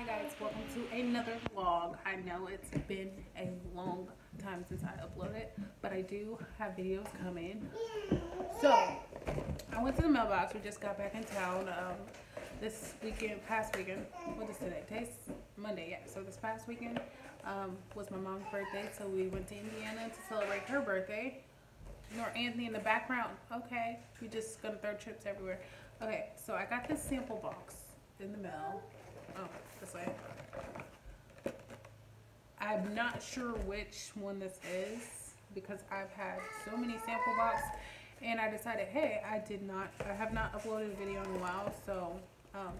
Hi guys, welcome to another vlog. I know it's been a long time since I uploaded, but I do have videos coming. So, I went to the mailbox. We just got back in town um, this weekend, past weekend. What is today? Today's Monday, yeah. So this past weekend um, was my mom's birthday, so we went to Indiana to celebrate her birthday. Ignore Anthony in the background. Okay, we just gonna throw chips everywhere. Okay, so I got this sample box in the mail. Oh, this way. I'm not sure which one this is because I've had so many sample box and I decided, hey, I did not, I have not uploaded a video in a while, so um,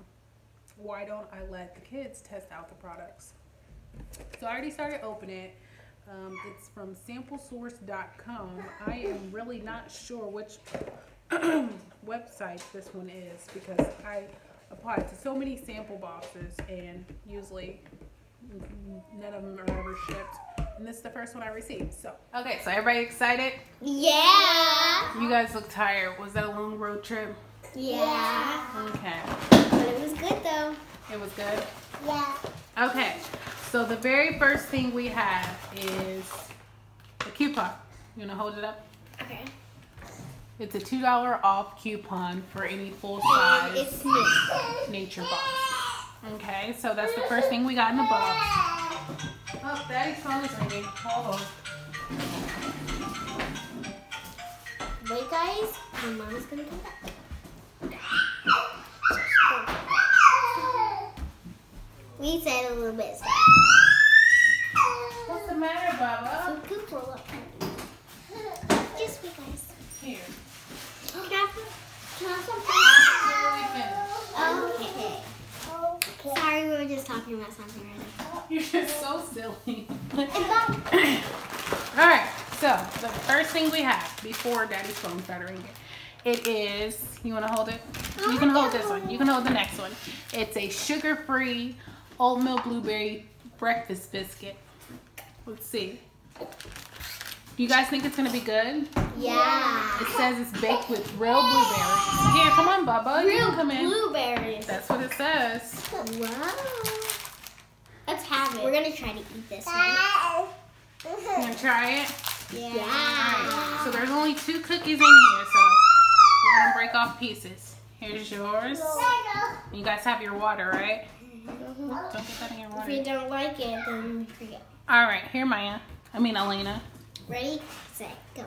why don't I let the kids test out the products? So I already started opening it. Um, it's from samplesource.com. I am really not sure which website this one is because I applied to so many sample boxes and usually none of them are ever shipped. And this is the first one I received. So okay, so everybody excited? Yeah. You guys look tired. Was that a long road trip? Yeah. Okay. But it was good though. It was good? Yeah. Okay. So the very first thing we have is a coupon. You wanna hold it up? Okay. It's a two dollar off coupon for any full size. it's me. Nature box. Okay, so that's the first thing we got in the box. Oh, Daddy's phone is ringing. Hold on. Wait guys, my mom is gonna come back. We said a little bit sad. What's the matter, Bubba? So good roll up. Just wait guys. Here. Can I have, can I have some Here we Okay. Sorry, we were just talking about something right now. You're just so silly. Alright, so the first thing we have before Daddy's phone started ringing, it is, you want to hold it? You can hold this one. You can hold the next one. It's a sugar-free oatmeal blueberry breakfast biscuit. Let's see. Do you guys think it's going to be good? Yeah. It says it's baked with real blueberries. Here, come on, Bubba. You can come in. Blueberries. That's what it says. Wow. Let's have it. We're gonna try to eat this. Right? You want to try it? Yeah. Alright, so there's only two cookies in here, so we're gonna break off pieces. Here's yours. You guys have your water, right? Mm-hmm. Don't get that in your If you don't like it, then forget. Alright, here Maya. I mean Alaina. Ready, set, go.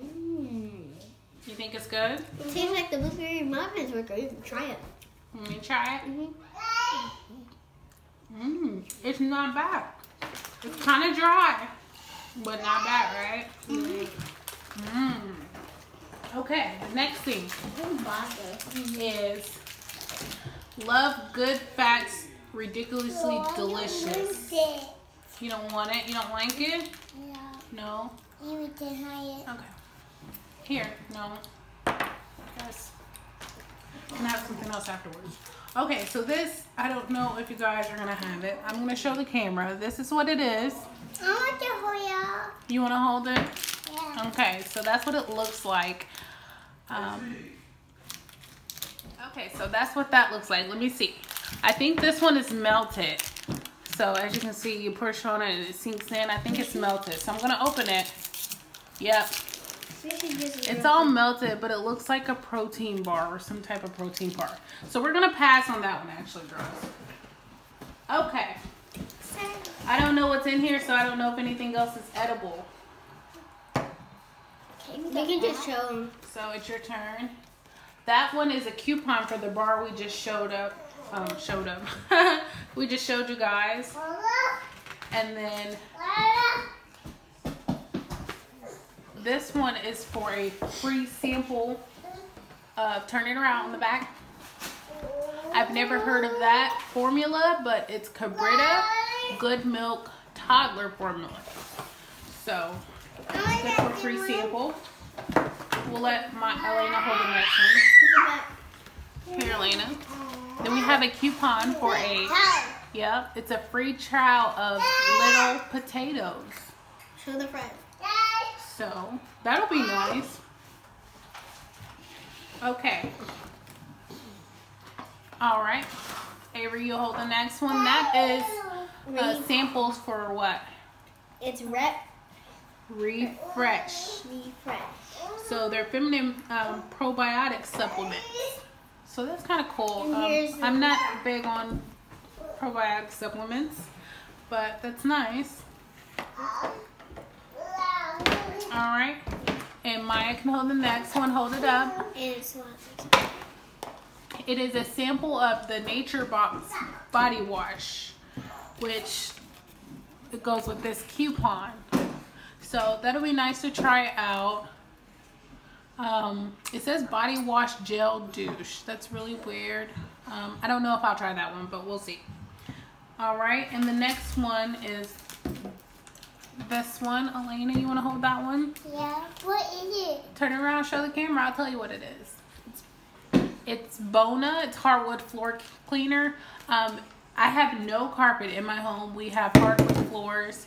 Mmm. You think it's good? It tastes like the blueberry muffins. We're to try it. Let me try it. Mmm, it's not bad. It's kind of dry, but not bad, right? Mmm. Okay, the next thing is Love Good Fats Ridiculously Delicious. You don't want it? You don't like it? No? Okay. Here, no. Yes. Can I have something else afterwards? Okay, so this, I don't know if you guys are gonna have it. I'm gonna show the camera. This is what it is. I want to hold You wanna hold it? Yeah. Okay, so that's what it looks like. Um, okay, so that's what that looks like. Let me see. I think this one is melted. So as you can see, you push on it and it sinks in. I think it's melted. So I'm gonna open it. Yep, it's all melted, but it looks like a protein bar or some type of protein bar. So we're gonna pass on that one actually, girls. Okay. I don't know what's in here, so I don't know if anything else is edible. We can just show them. So it's your turn. That one is a coupon for the bar we just showed up. Um, showed up. we just showed you guys. And then this one is for a free sample. Uh, turn it around on the back. I've never heard of that formula, but it's Kabrita Goat Milk Toddler Formula. So, good for free sample. We'll let my Alaina hold the next one. Here, Alaina. Then we have a coupon for a, yep, it's a free trial of little potatoes. Show the front. So, that'll be nice. Okay. All right. Averi, you hold the next one. That is uh, samples for what? It's rep RepHresh. RepHresh. So they're feminine um, probiotic supplements. So that's kind of cool. Um, I'm not big on probiotic supplements, but that's nice. All right. And Maya can hold the next one. Hold it up. It is a sample of the Nature Box body wash, which it goes with this coupon. So that'll be nice to try out. Um, it says body wash gel douche. That's really weird. Um, I don't know if I'll try that one, but we'll see. All right, and the next one is this one. Alaina, you want to hold that one? Yeah. What is it? Turn around, show the camera. I'll tell you what it is. It's Bona. It's hardwood floor cleaner. Um, I have no carpet in my home. We have hardwood floors.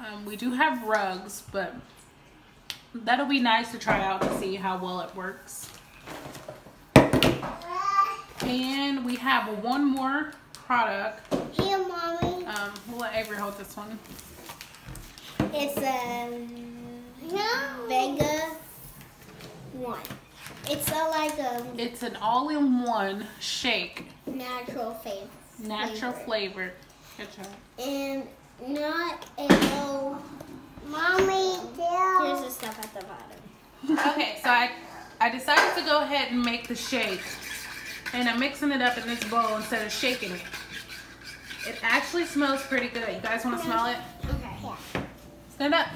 Um, we do have rugs, but that'll be nice to try out to see how well it works. And we have one more product. Here, mommy. Um, we'll let Averi hold this one. It's um Vega one. It's a like a It's an all-in-one shake, natural flavor. natural flavor. Good job. And not a low. Mommy, here's the stuff at the bottom. Okay, so I, I decided to go ahead and make the shake. And I'm mixing it up in this bowl instead of shaking it. It actually smells pretty good. You guys want to smell it? Okay. Stand up.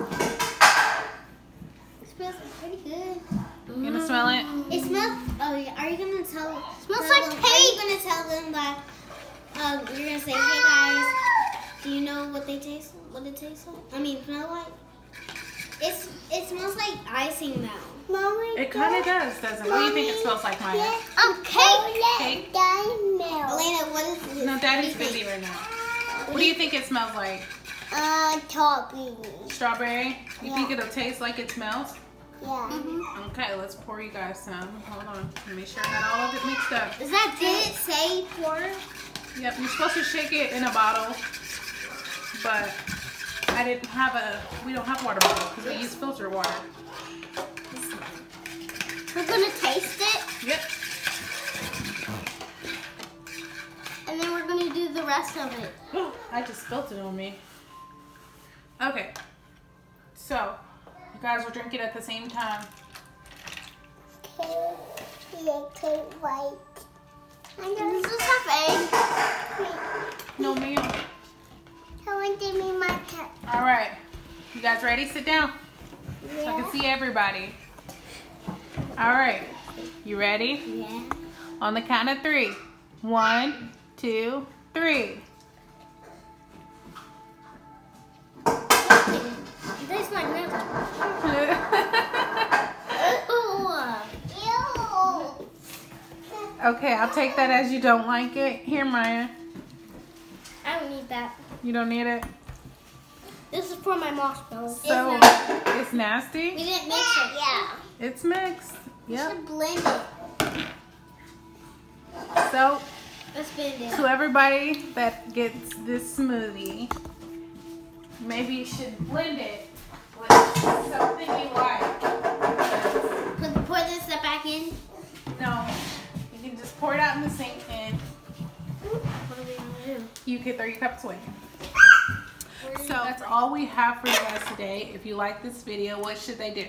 It smells pretty good. You gonna smell it? It smells. Oh yeah. Are you gonna tell? Smells tell like them, Are you gonna tell them that? Um, you're gonna say, hey guys, do you know what they taste? What it tastes like? I mean, smell like. It's it smells like icing though. Mommy, It kind of does, doesn't it? What do you think it smells like, Maya? I'm cake. Cake? Alaina, what is this? No, Daddy's What is busy right now. What do you think it smells like? Uh, topping. Strawberry? You think it'll taste like it smells? Yeah. Mhm. Okay, let's pour you guys some. Hold on. Let me sure I got all of it mixed up. Is that did it say pour? Yep, you're supposed to shake it in a bottle, but I didn't have a, we don't have water bottle because we use filter water. We're gonna taste it, Yep. and then we're gonna do the rest of it. I just spilled it on me. Okay. So, you guys will drink it at the same time. Little white. And does this have egg? No, ma'am. Someone give me my cup. All right. You guys ready? Sit down so I can see everybody. All right. You ready? Yeah. On the count of three. One, two, three. Like okay, I'll take that as you don't like it. Here, Maya. I don't need that. You don't need it. This is for my marshmallows. So It's it's nasty. We didn't mix it. Yeah. It's mixed. You Yep. should blend it. So Let's blend it. to everybody that gets this smoothie, maybe you should blend it with something you like. Put, pour this stuff back in. No, you can just pour it out in the sink and What are we gonna do? You can throw your cups away. So that's all we have for you guys today. If you like this video, what should they do?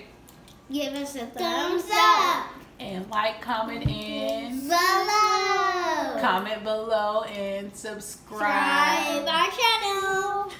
Give us a Thumbs thumbs up. up. And like, comment, and Below. comment below and subscribe. Subscribe our channel.